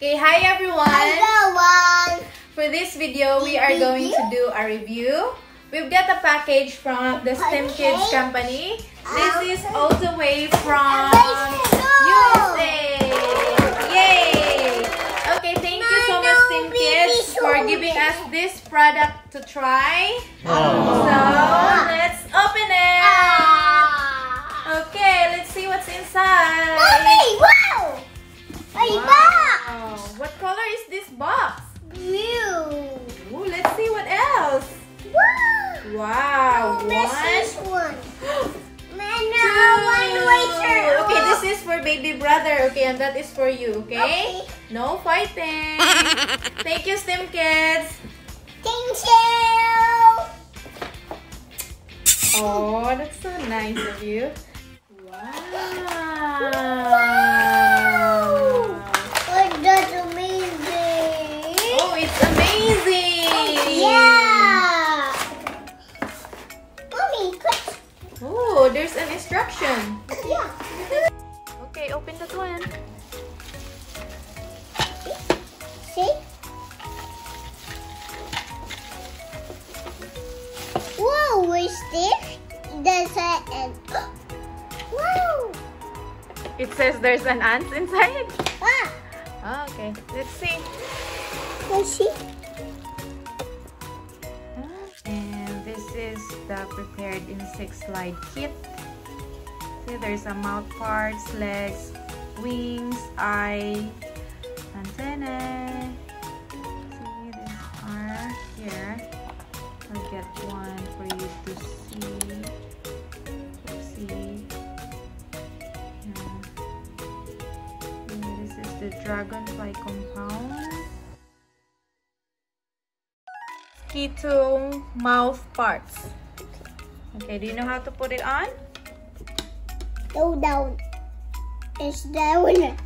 Okay, hi everyone! Hello, For this video, we are going to do a review. We've got a package from the Stemkids company. This is all the way from USA! Yay! Okay, thank you so much Stemkids for giving us this product to try. So, let's open it! Baby brother. Okay, and that is for you. Okay? Okay. No fighting. Thank you, Stemkids. Thank you. Oh, that's so nice of you. Wow. Oh, that's amazing. Oh, it's amazing. Yeah. Mommy, quick. Oh, there's an instruction. Yeah. This? There's a and wow. It says there's an ant inside. Ah, Oh, okay, let's see. let's see. And this is the prepared insect slide kit. See, there's a mouth parts, legs, wings, eye, antenna. See, these are here. I'll get one This is the dragonfly compound. Mosquito mouth parts. Okay, do you know how to put it on? Go down. It's down.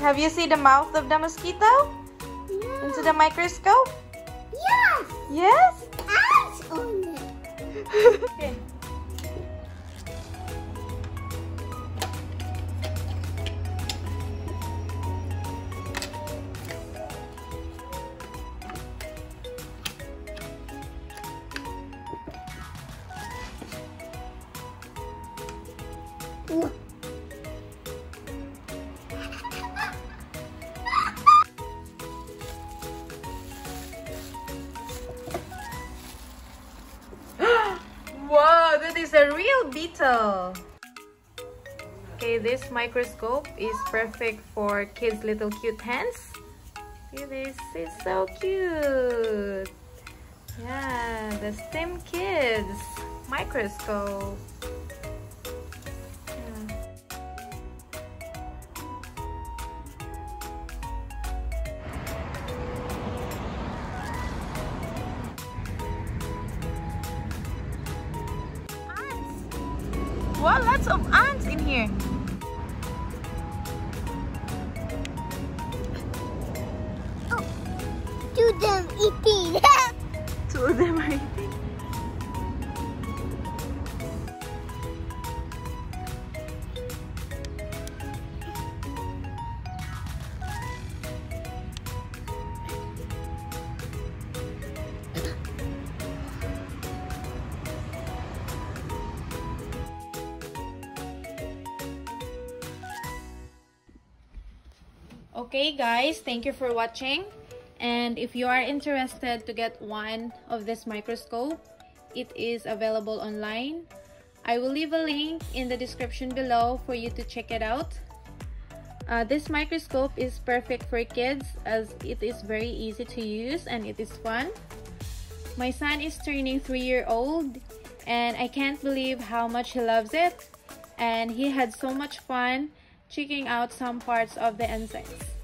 Have you seen the mouth of the mosquito? Into the microscope? Yes. Yes? Eyes on it. okay. Look. Is a real beetle. Okay, this microscope is perfect for kids' little cute hands. See this is so cute. Yeah, the Stemkids microscope. Wow, lots of ants in here. Oh, do them eating. Okay guys, thank you for watching. And if you are interested to get one of this microscope, it is available online. I will leave a link in the description below for you to check it out. Uh, this microscope is perfect for kids as it is very easy to use and it is fun. My son is turning 3 year old and I can't believe how much he loves it and he had so much fun checking out some parts of the insects.